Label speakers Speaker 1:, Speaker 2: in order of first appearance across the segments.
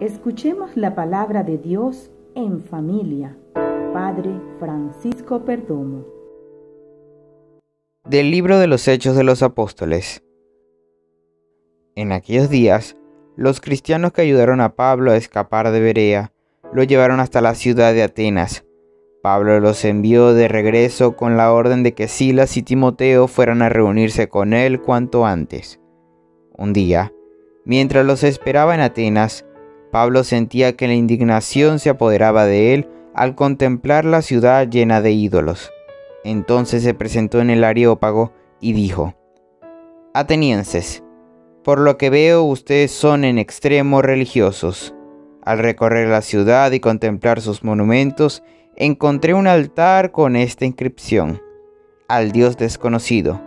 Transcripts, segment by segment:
Speaker 1: Escuchemos la palabra de Dios en familia. Padre Francisco Perdomo.
Speaker 2: Del libro de los Hechos de los Apóstoles. En aquellos días, los cristianos que ayudaron a Pablo a escapar de Berea lo llevaron hasta la ciudad de Atenas. Pablo los envió de regreso con la orden de que Silas y Timoteo fueran a reunirse con él cuanto antes. Un día, mientras los esperaba en Atenas, Pablo sentía que la indignación se apoderaba de él al contemplar la ciudad llena de ídolos. Entonces se presentó en el Areópago y dijo, Atenienses, por lo que veo ustedes son en extremo religiosos. Al recorrer la ciudad y contemplar sus monumentos, encontré un altar con esta inscripción, al Dios desconocido.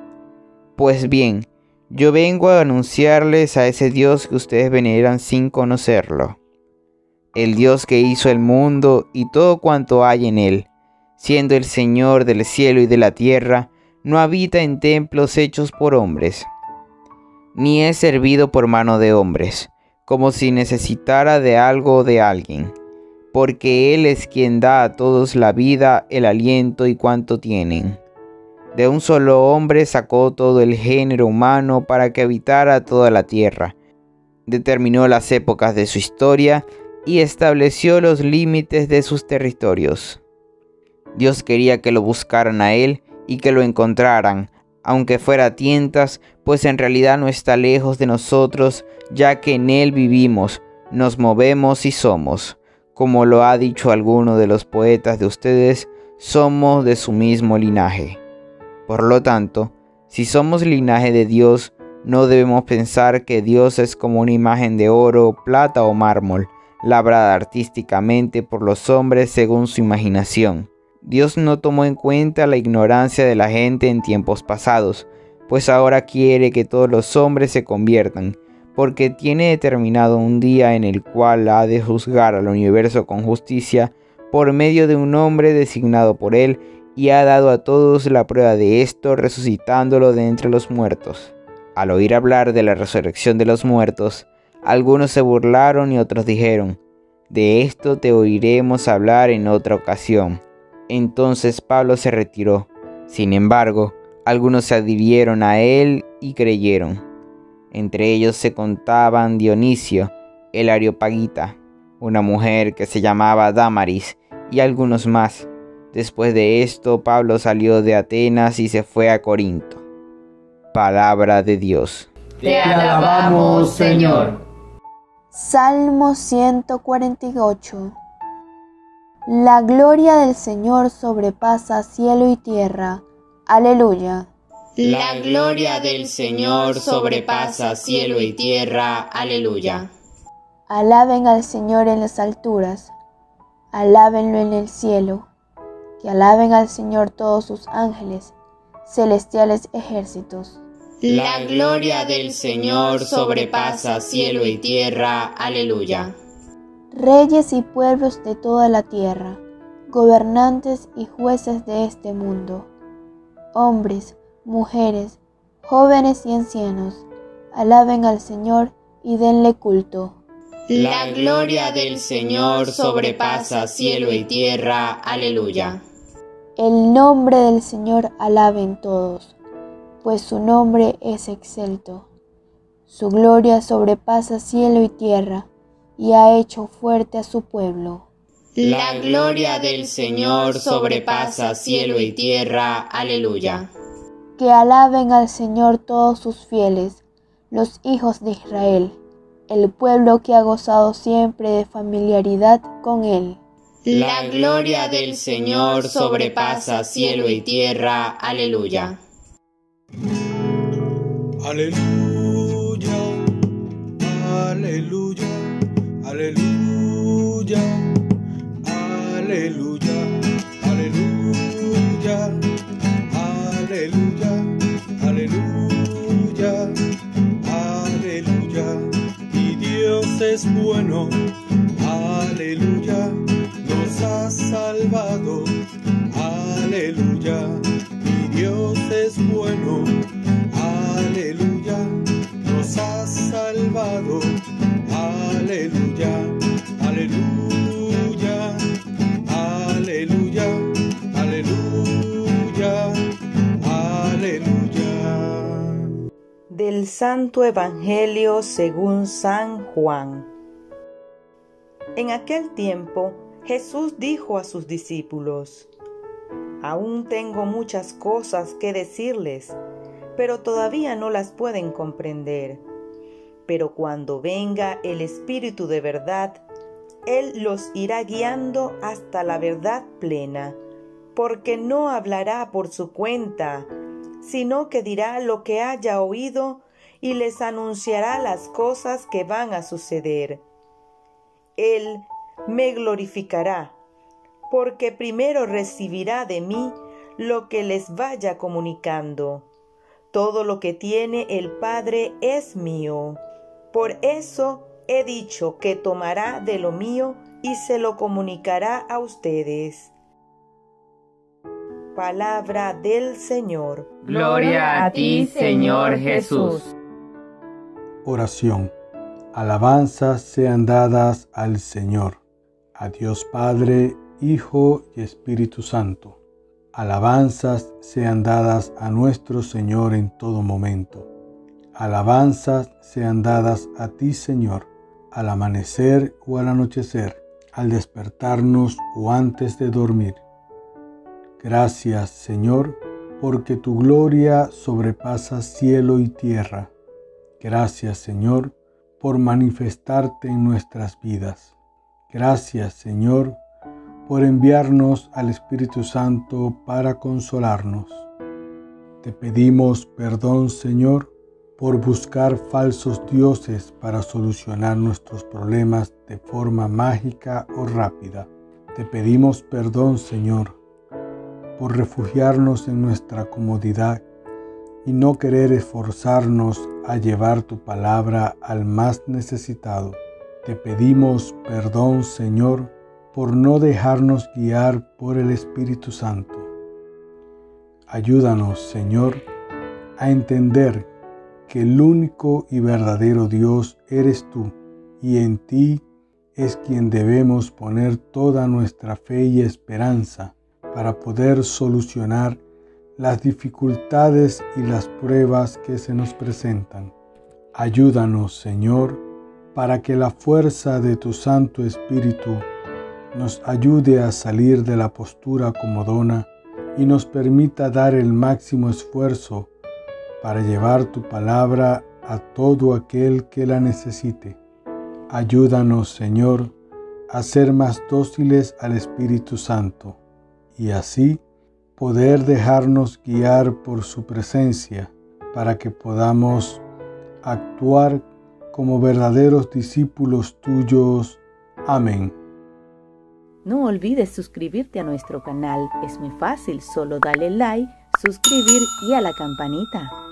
Speaker 2: Pues bien, yo vengo a anunciarles a ese Dios que ustedes veneran sin conocerlo. El Dios que hizo el mundo y todo cuanto hay en él, siendo el Señor del cielo y de la tierra, no habita en templos hechos por hombres, ni es servido por mano de hombres, como si necesitara de algo o de alguien, porque Él es quien da a todos la vida, el aliento y cuanto tienen de un solo hombre sacó todo el género humano para que habitara toda la tierra. Determinó las épocas de su historia y estableció los límites de sus territorios. Dios quería que lo buscaran a Él y que lo encontraran, aunque fuera a tientas, pues en realidad no está lejos de nosotros, ya que en Él vivimos, nos movemos y somos. Como lo ha dicho alguno de los poetas de ustedes, somos de su mismo linaje. Por lo tanto, si somos linaje de Dios, no debemos pensar que Dios es como una imagen de oro, plata o mármol, labrada artísticamente por los hombres según su imaginación. Dios no tomó en cuenta la ignorancia de la gente en tiempos pasados, pues ahora quiere que todos los hombres se conviertan, porque tiene determinado un día en el cual ha de juzgar al universo con justicia por medio de un hombre designado por él y ha dado a todos la prueba de esto resucitándolo de entre los muertos. Al oír hablar de la resurrección de los muertos, algunos se burlaron y otros dijeron, de esto te oiremos hablar en otra ocasión. Entonces Pablo se retiró. Sin embargo, algunos se adhirieron a él y creyeron. Entre ellos se contaban Dionisio, el Areopagita, una mujer que se llamaba Damaris, y algunos más Después de esto, Pablo salió de Atenas y se fue a Corinto. Palabra de Dios.
Speaker 3: Te alabamos, Señor.
Speaker 4: Salmo 148. La gloria del Señor sobrepasa cielo y tierra. Aleluya.
Speaker 3: La gloria del Señor sobrepasa cielo y tierra. Aleluya.
Speaker 4: Alaben al Señor en las alturas. Alábenlo en el cielo que alaben al Señor todos sus ángeles, celestiales ejércitos.
Speaker 3: La gloria del Señor sobrepasa cielo y tierra. Aleluya.
Speaker 4: Reyes y pueblos de toda la tierra, gobernantes y jueces de este mundo, hombres, mujeres, jóvenes y ancianos, alaben al Señor y denle culto.
Speaker 3: La gloria del Señor sobrepasa cielo y tierra. Aleluya.
Speaker 4: El nombre del Señor alaben todos, pues su nombre es excelto. Su gloria sobrepasa cielo y tierra, y ha hecho fuerte a su pueblo.
Speaker 3: La gloria del Señor sobrepasa cielo y tierra. Aleluya.
Speaker 4: Que alaben al Señor todos sus fieles, los hijos de Israel, el pueblo que ha gozado siempre de familiaridad con Él.
Speaker 3: La gloria del Señor sobrepasa cielo y tierra. Aleluya.
Speaker 5: Aleluya, aleluya, aleluya, aleluya, aleluya, aleluya, aleluya, aleluya. Y Dios es bueno, aleluya ha salvado. Aleluya, mi Dios es bueno. Aleluya, aleluya, aleluya, aleluya, aleluya.
Speaker 1: Del Santo Evangelio según San Juan. En aquel tiempo Jesús dijo a sus discípulos, Aún tengo muchas cosas que decirles, pero todavía no las pueden comprender pero cuando venga el Espíritu de verdad, Él los irá guiando hasta la verdad plena, porque no hablará por su cuenta, sino que dirá lo que haya oído y les anunciará las cosas que van a suceder. Él me glorificará, porque primero recibirá de mí lo que les vaya comunicando. Todo lo que tiene el Padre es mío. Por eso he dicho que tomará de lo mío y se lo comunicará a ustedes. Palabra del Señor.
Speaker 3: Gloria a ti, Señor Jesús.
Speaker 5: Oración. Alabanzas sean dadas al Señor, a Dios Padre, Hijo y Espíritu Santo. Alabanzas sean dadas a nuestro Señor en todo momento. Alabanzas sean dadas a ti, Señor, al amanecer o al anochecer, al despertarnos o antes de dormir Gracias, Señor, porque tu gloria sobrepasa cielo y tierra. Gracias, Señor, por manifestarte en nuestras vidas. Gracias, Señor, por enviarnos al Espíritu Santo para consolarnos. Te pedimos perdón, Señor, por buscar falsos dioses para solucionar nuestros problemas de forma mágica o rápida. Te pedimos perdón, Señor, por refugiarnos en nuestra comodidad y no querer esforzarnos a llevar tu palabra al más necesitado. Te pedimos perdón, Señor, por no dejarnos guiar por el Espíritu Santo. Ayúdanos, Señor, a entender que el único y verdadero Dios eres tú, y en ti es quien debemos poner toda nuestra fe y esperanza para poder solucionar las dificultades y las pruebas que se nos presentan. Ayúdanos, Señor, para que la fuerza de tu Santo Espíritu nos ayude a salir de la postura comodona y nos permita dar el máximo esfuerzo para llevar tu palabra a todo aquel que la necesite. Ayúdanos, Señor, a ser más dóciles al Espíritu Santo y así poder dejarnos guiar por su presencia para que podamos actuar como verdaderos discípulos tuyos. Amén.
Speaker 1: No olvides suscribirte a nuestro canal, es muy fácil, solo dale like, suscribir y a la campanita.